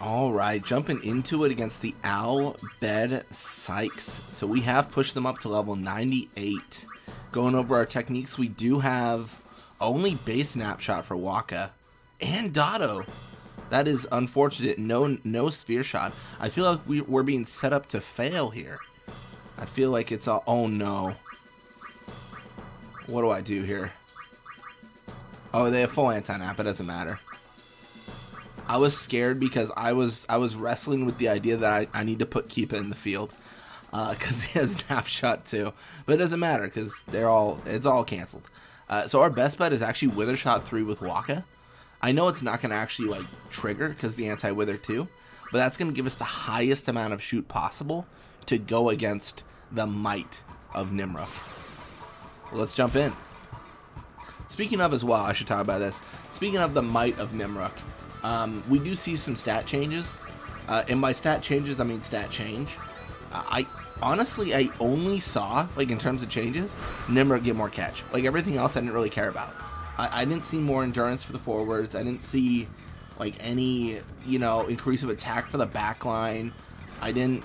All right, jumping into it against the Al Bhed Psyches. So we have pushed them up to level 98. Going over our techniques, we do have only base snapshot for Wakka and Datto. That is unfortunate. No, no sphere shot. I feel like we, we're being set up to fail here. I feel like it's a oh no. What do I do here? Oh, they have full anti-nap. It doesn't matter. I was scared because I was I was wrestling with the idea that I, I need to put Keepa in the field because uh, he has snapshot too. But it doesn't matter because they're all it's all canceled. Uh, so our best bet is actually Wither Shot three with Wakka. I know it's not going to actually like trigger because the anti Wither too, but that's going to give us the highest amount of shoot possible to go against the might of Nimrook. Well, let's jump in. Speaking of as well, I should talk about this. Speaking of the might of Nimrook, um, we do see some stat changes. Uh, and by stat changes, I mean stat change. Uh, I honestly, I only saw, like in terms of changes, Nimrook get more catch. Like everything else, I didn't really care about. I, I didn't see more endurance for the forwards. I didn't see like any, you know, increase of attack for the back line. I didn't.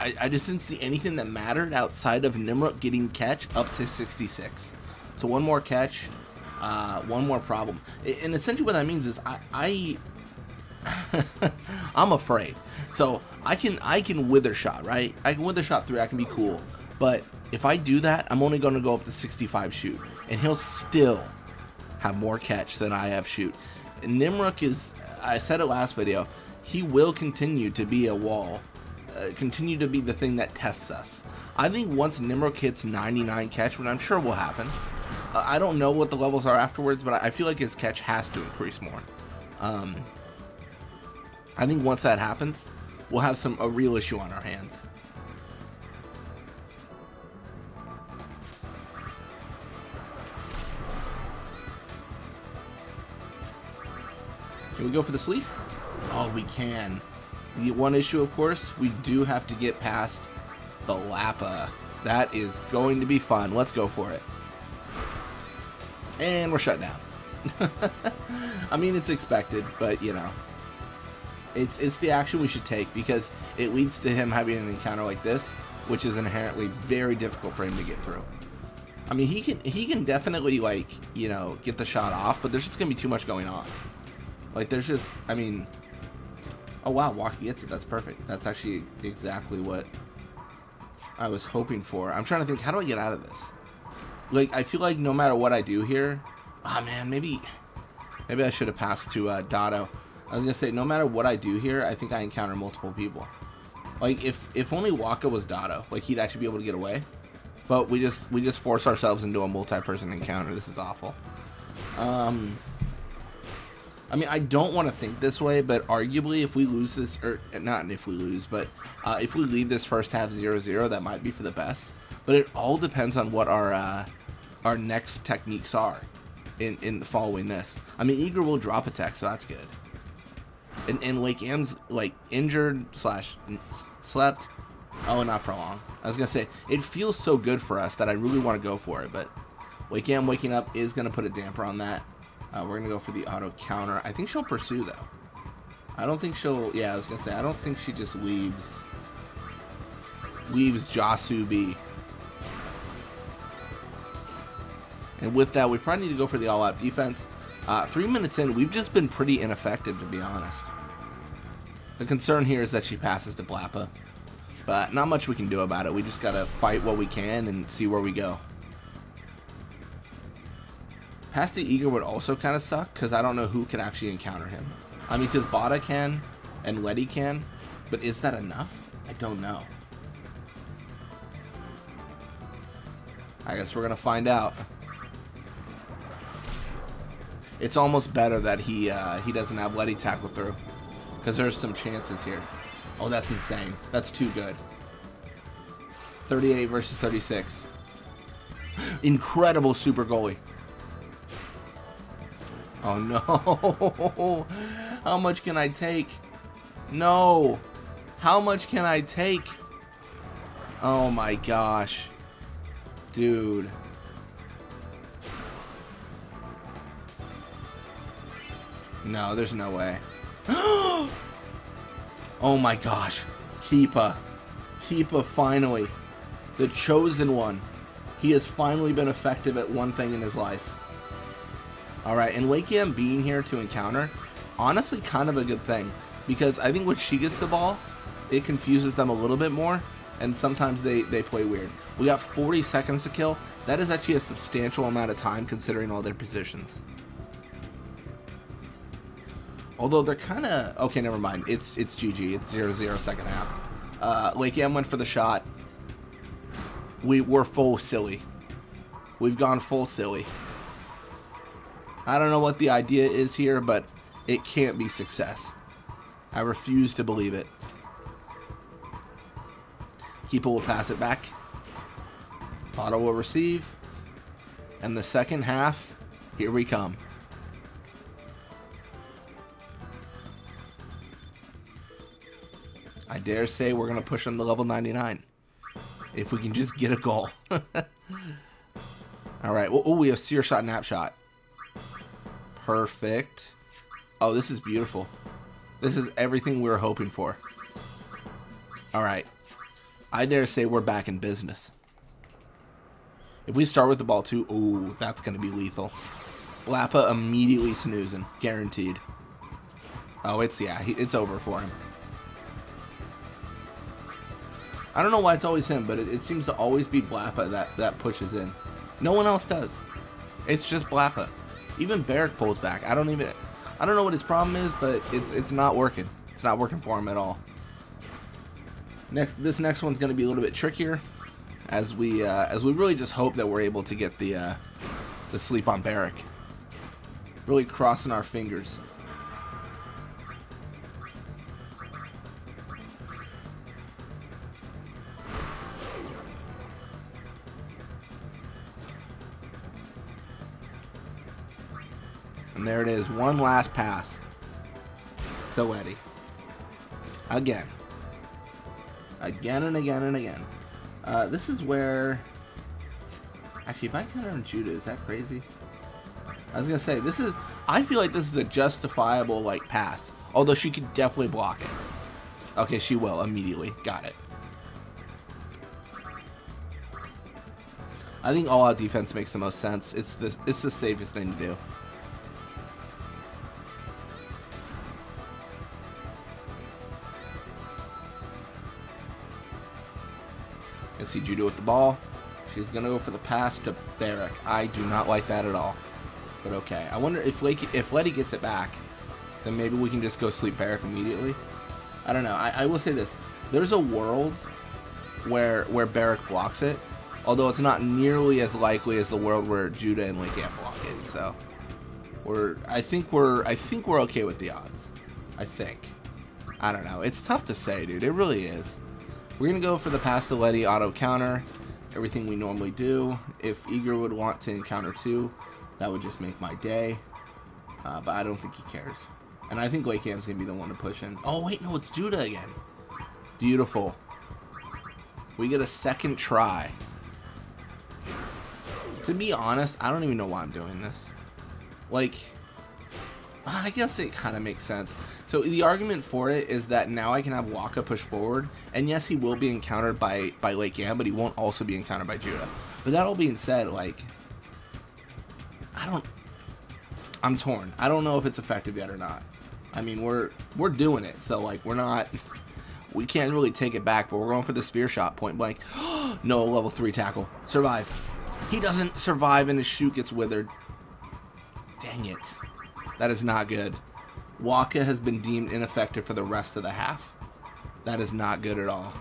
I, I just didn't see anything that mattered outside of Nimrook getting catch up to 66. So one more catch, uh, one more problem. And essentially what that means is I, I I'm afraid. So I can I can wither shot, right? I can wither shot three, I can be cool. But if I do that, I'm only gonna go up to 65 shoot. And he'll still have more catch than I have shoot. And Nimrook is I said it last video, he will continue to be a wall. Uh, continue to be the thing that tests us. I think once Nimrook hits 99 catch, which I'm sure will happen, uh, I don't know what the levels are afterwards, but I feel like his catch has to increase more. Um, I think once that happens, we'll have some a real issue on our hands. Can we go for the sleep? Oh, we can. The one issue, of course, we do have to get past the Lappa. That is going to be fun. Let's go for it. And we're shut down. I mean, it's expected, but you know. It's it's the action we should take because it leads to him having an encounter like this, which is inherently very difficult for him to get through. I mean, he can he can definitely like you know get the shot off, but there's just gonna be too much going on. Like there's just I mean, oh wow, Walkie gets it. That's perfect. That's actually exactly what I was hoping for. I'm trying to think, how do I get out of this? Like I feel like no matter what I do here, ah oh, man, maybe maybe I should have passed to uh, Datto. I was gonna say, no matter what I do here, I think I encounter multiple people. Like if if only Wakka was Datto, like he'd actually be able to get away. But we just we just force ourselves into a multi-person encounter. This is awful. Um, I mean, I don't want to think this way, but arguably, if we lose this, or not if we lose, but uh, if we leave this first half 0-0, that might be for the best. But it all depends on what our uh, our next techniques are in in following this. I mean, Eigaar will drop attack, so that's good and, and Wei Kian's like injured slash slept. Oh, not for long. I was gonna say it feels so good for us that I really want to go for it, but Wei Kian waking up is gonna put a damper on that. Uh, we're gonna go for the auto counter. I think she'll pursue though. I don't think she'll. Yeah, I was gonna say I don't think she just leaves. Leaves Jassu B. And with that, we probably need to go for the all-out defense. Uh, three minutes in, we've just been pretty ineffective, to be honest. The concern here is that she passes to Blappa. But not much we can do about it. We just gotta fight what we can and see where we go. Past the Eigaar would also kind of suck, because I don't know who can actually encounter him. I mean, because Botta can, and Letty can, but is that enough? I don't know. I guess we're gonna find out it's almost better that he uh, he doesn't have Letty tackle through. Because there's some chances here. Oh, that's insane. That's too good. 38 versus 36. Incredible super goalie. Oh no. How much can I take? No. How much can I take? Oh my gosh. Dude. No, there's no way. Oh my gosh. Keepa. Keepa finally. The chosen one. He has finally been effective at one thing in his life. Alright, and Lake being here to encounter, honestly kind of a good thing. Because I think when she gets the ball, it confuses them a little bit more, and sometimes they, they play weird. We got 40 seconds to kill. That is actually a substantial amount of time considering all their positions. Although they're kind of... Okay, never mind. It's it's GG. It's 0-0 second half. Uh, Lakkam went for the shot. We, we're full silly. We've gone full silly. I don't know what the idea is here, but it can't be success. I refuse to believe it. Keepa will pass it back. Otto will receive. And the second half, here we come. I dare say we're going to push them to level 99. If we can just get a goal. Alright, well, oh, we have sphere shot, nap shot. Perfect. Oh, this is beautiful. This is everything we were hoping for. Alright. I dare say we're back in business. If we start with the ball too, ooh, that's going to be lethal. Blappa immediately snoozing. Guaranteed. Oh, it's, yeah, it's over for him. I don't know why it's always him, but it, it seems to always be Blappa that, that pushes in. No one else does. It's just Blappa. Even Berrik pulls back. I don't even... I don't know what his problem is, but it's it's not working. It's not working for him at all. Next, this next one's going to be a little bit trickier, as we uh, as we really just hope that we're able to get the uh, the sleep on Berrik. Really crossing our fingers. There it is. One last pass to Letty. Again. Again and again and again. Uh, this is where... Actually, if I counter on Judda, is that crazy? I was going to say, this is... I feel like this is a justifiable, like, pass. Although she could definitely block it. Okay, she will immediately. Got it. I think all-out defense makes the most sense. It's the it's the safest thing to do. See Judda with the ball. She's going to go for the pass to Berrik. I do not like that at all. But okay. I wonder if Lake, if Letty gets it back, then maybe we can just go sleep Berrik immediately. I don't know. I, I will say this. There's a world where where Berrik blocks it, although it's not nearly as likely as the world where Judda and Lakkam block it. So we're I think we're I think we're okay with the odds. I think. I don't know. It's tough to say, dude. It really is. We're going to go for the pass to Letty auto counter. Everything we normally do. If Eigaar would want to encounter two, that would just make my day. Uh, but I don't think he cares. And I think Lakkam's going to be the one to push in. Oh, wait, no, it's Judda again. Beautiful. We get a second try. To be honest, I don't even know why I'm doing this. Like, I guess it kind of makes sense. So the argument for it is that now I can have Wakka push forward, and yes, he will be encountered by by Lakkam, but he won't also be encountered by Judda. But that all being said, like, I don't, I'm torn. I don't know if it's effective yet or not. I mean, we're we're doing it, so like we're not, we can't really take it back, but we're going for the sphere shot point blank. no level three tackle, survive. He doesn't survive, and his shoot gets withered. Dang it. That is not good. Wakka has been deemed ineffective for the rest of the half. That is not good at all.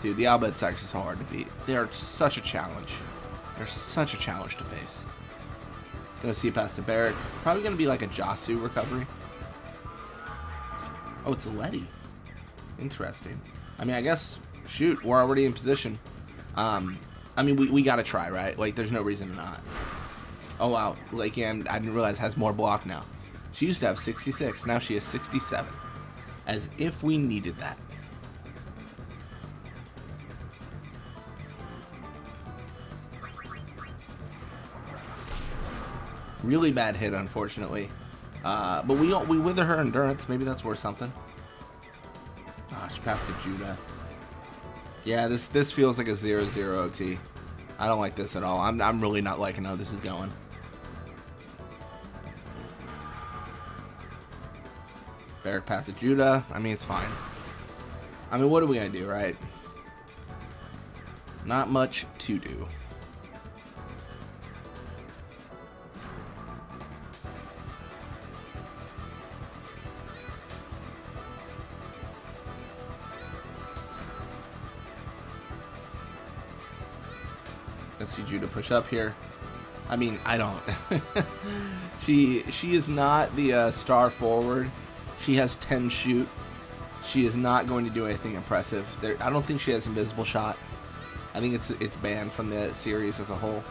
Dude, the Al Bhed Psyches is hard to beat. They are such a challenge. They're such a challenge to face. Gonna see past to Berrik. Probably gonna be like a Jassu recovery. Oh, it's Letty. Interesting. I mean, I guess, shoot, we're already in position. Um, I mean, we, we gotta try, right? Like, there's no reason not. Oh wow, Lakkam, I didn't realize has more block now. She used to have 66, now she has 67. As if we needed that. Really bad hit, unfortunately. Uh, but we we wither her endurance. Maybe that's worth something. Ah, she passed to Judda. Yeah, this this feels like a 0-0 OT. I don't like this at all. I'm, I'm really not liking how this is going. Berrik passed to Judda. I mean, it's fine. I mean, what are we going to do, right? Not much to do. Let's see Judda push up here. I mean, I don't. she she is not the uh, star forward. She has 10 shoot. She is not going to do anything impressive. There, I don't think she has invisible shot. I think it's it's banned from the series as a whole.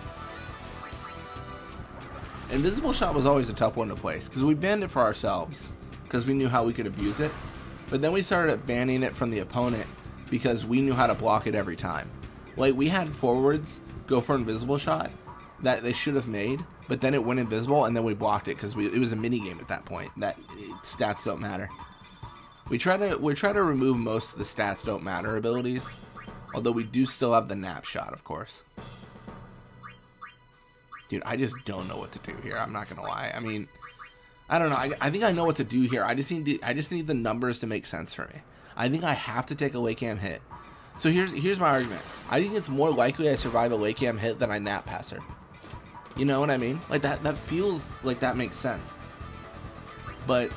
Invisible shot was always a tough one to place because we banned it for ourselves because we knew how we could abuse it. But then we started banning it from the opponent because we knew how to block it every time. Like we had forwards go for invisible shot that they should have made, but then it went invisible and then we blocked it because it was a mini game at that point. That stats don't matter. We try to we try to remove most of the stats don't matter abilities, although we do still have the nap shot, of course. Dude, I just don't know what to do here. I'm not gonna lie. I mean, I don't know. I, I think I know what to do here. I just need to, I just need the numbers to make sense for me. I think I have to take a Lakkam hit. So here's here's my argument. I think it's more likely I survive a Lakkam hit than I nap pass her. You know what I mean? Like that that feels like that makes sense. But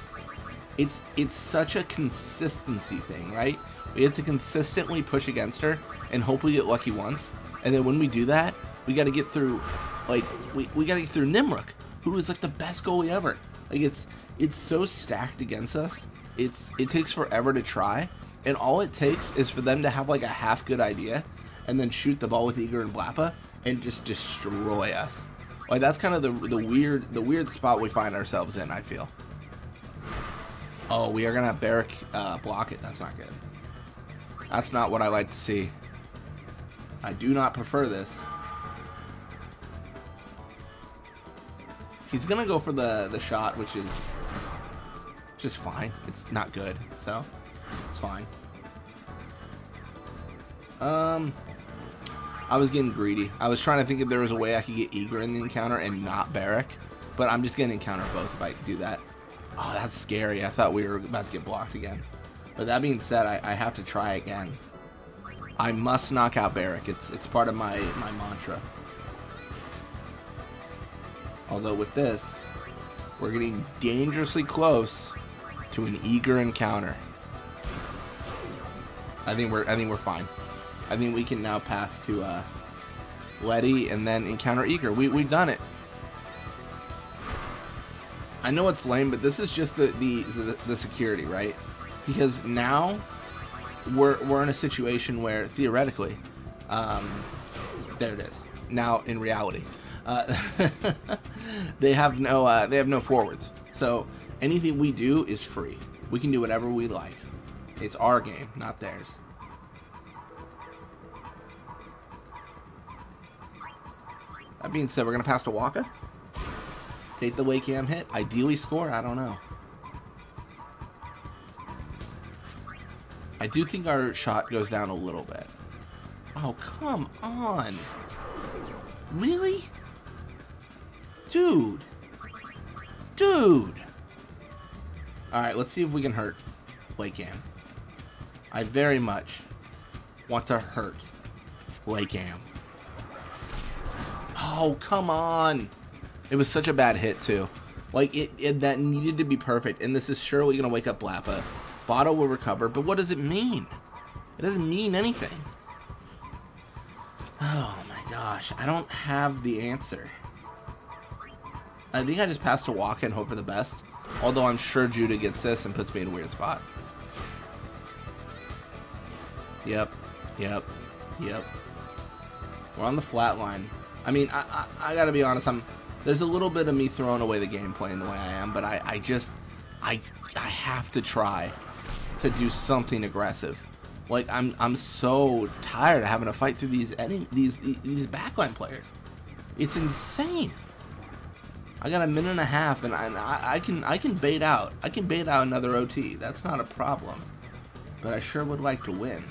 it's it's such a consistency thing, right? We have to consistently push against her and hope we get lucky once. And then when we do that, we got to get through like we, we got to get through Nimrook, who is like the best goalie ever. Like it's it's so stacked against us. It's it takes forever to try, and all it takes is for them to have like a half good idea, and then shoot the ball with Eigaar and Blappa and just destroy us. Like that's kind of the the weird the weird spot we find ourselves in. I feel. Oh, we are gonna Berrik uh, block it. That's not good. That's not what I like to see. I do not prefer this. He's gonna go for the the shot, which is just fine. It's not good, so it's fine. Um, I was getting greedy. I was trying to think if there was a way I could get Eigaar in the encounter and not Berrik, but I'm just gonna encounter both if I do that. Oh, that's scary. I thought we were about to get blocked again. But that being said, I, I have to try again. I must knock out Berrik. It's it's part of my, my mantra. Although with this, we're getting dangerously close to an Eigaar encounter. I think we're I think we're fine. I think we can now pass to uh, Letty and then encounter Eigaar. We we've done it. I know it's lame, but this is just the the, the, the security, right? Because now we're we're in a situation where theoretically, um, there it is. Now in reality, uh, they have no uh, they have no forwards. So anything we do is free. We can do whatever we like. It's our game, not theirs. That being said, we're gonna pass to Wakka. Take the Lakkam hit. Ideally score. I don't know. I do think our shot goes down a little bit. Oh, come on. Really? Dude. Dude. Alright, let's see if we can hurt Cam. I very much want to hurt Cam. Oh, come on. It was such a bad hit, too. Like, it, it that needed to be perfect. And this is surely going to wake up Blappa. Botta will recover, but what does it mean? It doesn't mean anything. Oh my gosh, I don't have the answer. I think I just passed to walk and hope for the best. Although I'm sure Judda gets this and puts me in a weird spot. Yep, yep, yep. We're on the flat line. I mean, I, I, I gotta be honest, I'm there's a little bit of me throwing away the game playing the way I am, but I, I just I I have to try to do something aggressive. Like I'm I'm so tired of having to fight through these any these these backline players. It's insane. I got a minute and a half, and I, I can I can bait out. I can bait out another OT. That's not a problem. But I sure would like to win.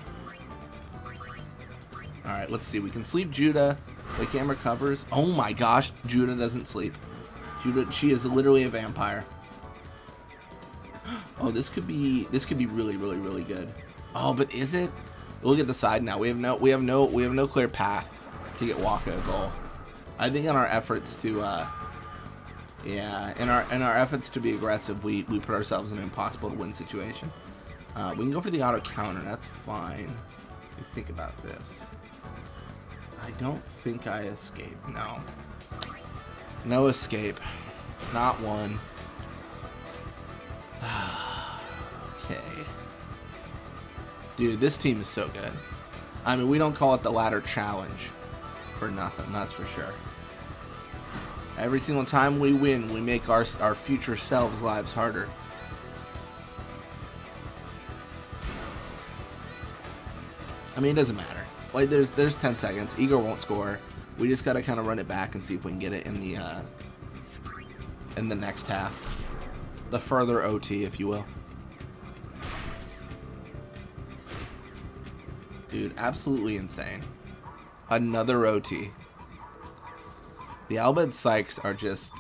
All right, let's see. We can sleep Judda. The camera covers. Oh my gosh, Judda doesn't sleep. Judda, she is literally a vampire. Oh, this could be this could be really really really good. Oh, but is it? Look at the side now. We have no we have no we have no clear path to get Wakka a goal. I think in our efforts to uh yeah, in our in our efforts to be aggressive, we we put ourselves in an impossible to win situation. Uh, we can go for the auto counter. That's fine. think about this. I don't think I escape. No. No escape. Not one. okay. Dude, this team is so good. I mean, we don't call it the ladder challenge for nothing, that's for sure. Every single time we win, we make our, our future selves' lives harder. I mean, it doesn't matter. Like, there's there's 10 seconds. Eigaar won't score. We just gotta kind of run it back and see if we can get it in the uh, in the next half. The further OT, if you will. Dude, absolutely insane. Another OT. The Al Sykes are just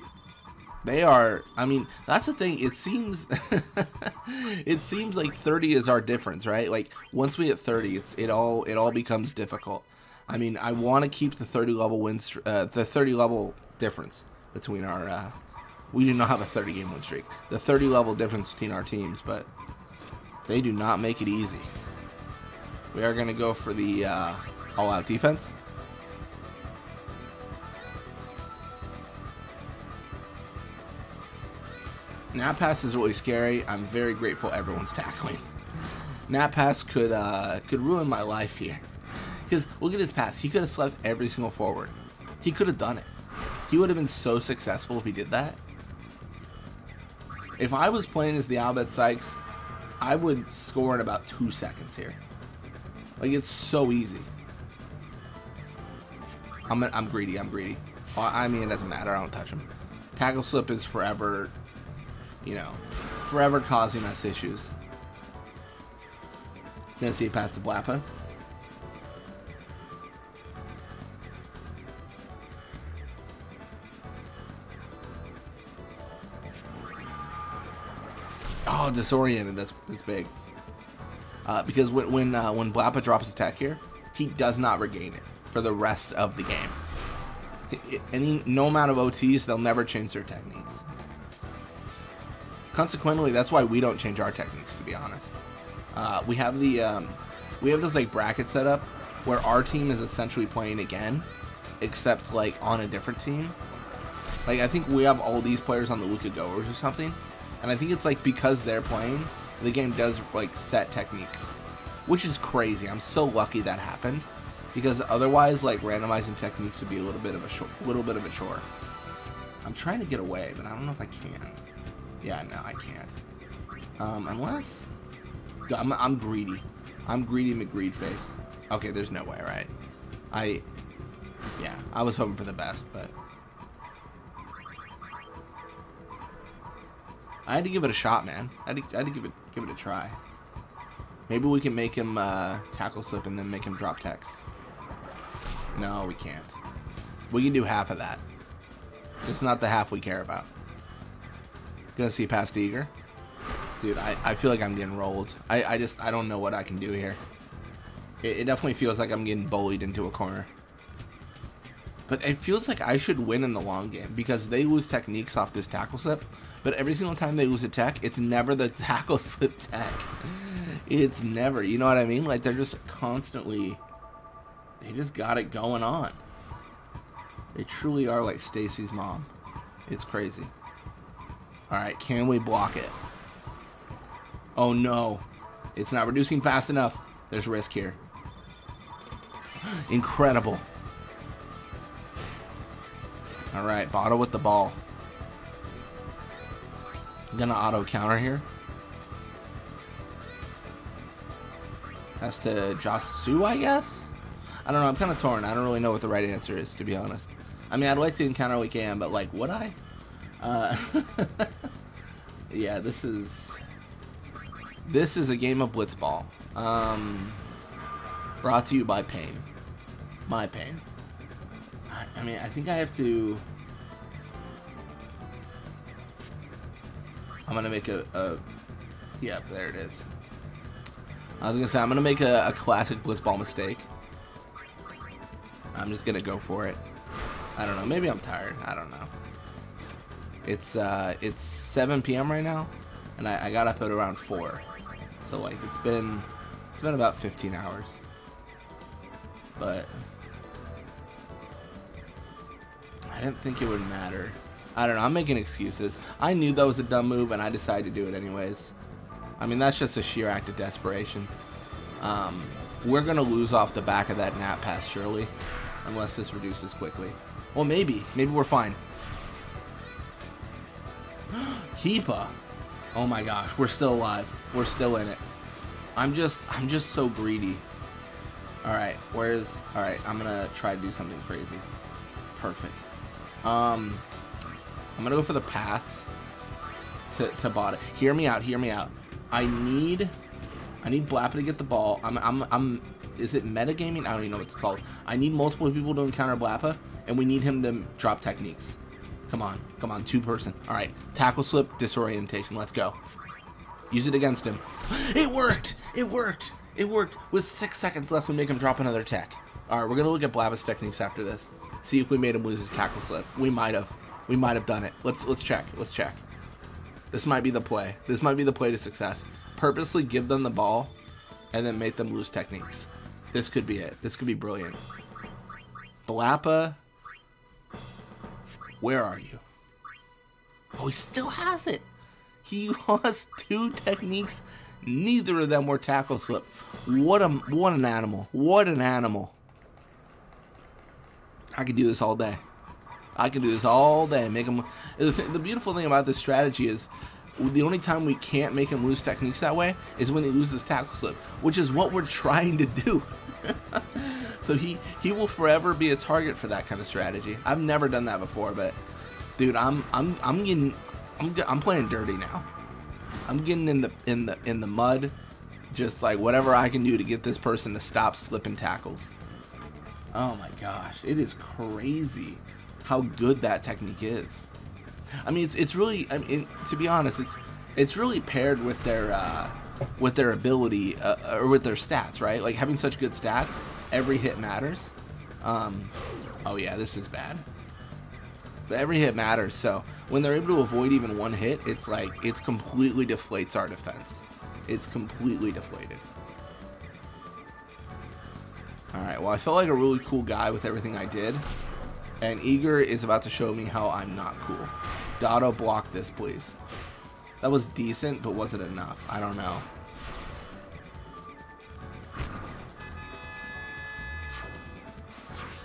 they are I mean, that's the thing. It seems it seems like 30 is our difference, right? Like once we hit 30, it's it all it all becomes difficult. I mean, I want to keep the 30 level wins uh, the 30 level difference between our uh, we do not have a 30 game win streak. The 30 level difference between our teams, but they do not make it easy. We are going to go for the uh, all out defense. Nap pass is really scary. I'm very grateful everyone's tackling. Nap pass could uh, could ruin my life here. Because look at his pass. He could have slept every single forward. He could have done it. He would have been so successful if he did that. If I was playing as the Al Bhed Psyches, I would score in about two seconds here. Like, it's so easy. I'm, I'm greedy, I'm greedy. I mean, it doesn't matter, I don't touch him. Tackle slip is forever you know, forever causing us issues. Gonna see it past the Blappa. Oh, disoriented. That's that's big. Uh, because when when uh, when Blappa drops attack here, he does not regain it for the rest of the game. Any no amount of OTs, they'll never change their techniques. Consequently, that's why we don't change our techniques, to be honest. Uh, we have the um, we have this like bracket set up where our team is essentially playing again, except like on a different team. Like I think we have all these players on the Luca Goers or something, and I think it's like because they're playing, the game does like set techniques, which is crazy. I'm so lucky that happened because otherwise, like randomizing techniques would be a little bit of a short, little bit of a chore. I'm trying to get away, but I don't know if I can. Yeah, no, I can't. Um, unless... I'm, I'm greedy. I'm greedy McGreed face. Okay, there's no way, right? I... Yeah, I was hoping for the best, but... I had to give it a shot, man. I had to, I had to give it give it a try. Maybe we can make him uh, tackle slip and then make him drop text. No, we can't. We can do half of that. It's not the half we care about. Gonna see past Eigaar. Dude, I, I feel like I'm getting rolled. I, I just, I don't know what I can do here. It, it definitely feels like I'm getting bullied into a corner. But it feels like I should win in the long game because they lose techniques off this tackle slip. But every single time they lose a tech, it's never the tackle slip tech. It's never, you know what I mean? Like they're just constantly, they just got it going on. They truly are like Stacy's mom. It's crazy. Alright, can we block it? Oh no. It's not reducing fast enough. There's risk here. Incredible. Alright, Botta with the ball. I'm gonna auto counter here. That's to Jassu, I guess? I don't know, I'm kind of torn. I don't really know what the right answer is, to be honest. I mean, I'd like to encounter we can, but like, would I? Uh, yeah, this is this is a game of blitzball. Um, brought to you by Pain. My Pain. I, I mean, I think I have to. I'm gonna make a, a Yep, there it is. I was gonna say I'm gonna make a, a classic blitzball mistake. I'm just gonna go for it. I don't know. Maybe I'm tired. I don't know. It's uh, it's 7 p.m. right now, and I, I got up at around four. So like it's been it's been about 15 hours. But I didn't think it would matter. I don't know. I'm making excuses. I knew that was a dumb move, and I decided to do it anyways. I mean, that's just a sheer act of desperation. Um, we're going to lose off the back of that nap pass, surely. Unless this reduces quickly. Well, maybe. Maybe we're fine. Keepa. Oh my gosh, we're still alive. We're still in it. I'm just, I'm just so greedy. All right, where's, all right, I'm gonna try to do something crazy. Perfect. Um, I'm gonna go for the pass to, to. Hear me out, hear me out. I need I need Blappa to get the ball. I'm I'm I'm is it metagaming? I don't even know what it's called. I need multiple people to encounter Blappa, and we need him to drop techniques. Come on, come on, two person. All right, tackle slip, disorientation. Let's go. Use it against him. It worked. It worked. It worked. With six seconds left, we make him drop another tech. All right, we're gonna look at Blappa's techniques after this. See if we made him lose his tackle slip. We might have. We might have done it. Let's let's check. Let's check. This might be the play. This might be the play to success. Purposely give them the ball and then make them lose techniques. This could be it. This could be brilliant. Blappa, where are you? Oh, he still has it. He lost two techniques. Neither of them were tackle slip. What a what an animal. What an animal. I could do this all day. I can do this all day. Make him. The beautiful thing about this strategy is the only time we can't make him lose techniques that way is when he loses tackle slip, which is what we're trying to do. so he he will forever be a target for that kind of strategy. I've never done that before, but dude, I'm I'm I'm getting I'm I'm playing dirty now. I'm getting in the in the in the mud, just like whatever I can do to get this person to stop slipping tackles. Oh my gosh, it is crazy how good that technique is. I mean, it's it's really. I mean, to be honest, it's it's really paired with their uh, with their ability uh, or with their stats, right? Like having such good stats, every hit matters. Um, oh yeah, this is bad. But every hit matters. So when they're able to avoid even one hit, it's like it's completely deflates our defense. It's completely deflated. All right. Well, I felt like a really cool guy with everything I did. And Eigaar is about to show me how I'm not cool. Datto, block this, please. That was decent, but was it enough? I don't know.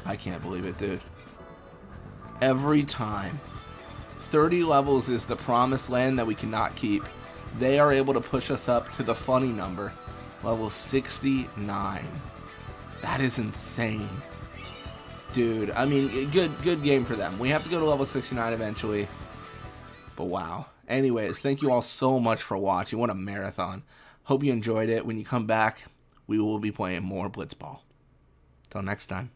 I can't believe it, dude. Every time. 30 levels is the promised land that we cannot keep. They are able to push us up to the funny number. Level 69. That is insane. Dude, I mean, good good game for them. We have to go to level 69 eventually. But wow. Anyways, thank you all so much for watching. What a marathon. Hope you enjoyed it. When you come back, we will be playing more Blitzball. Till next time.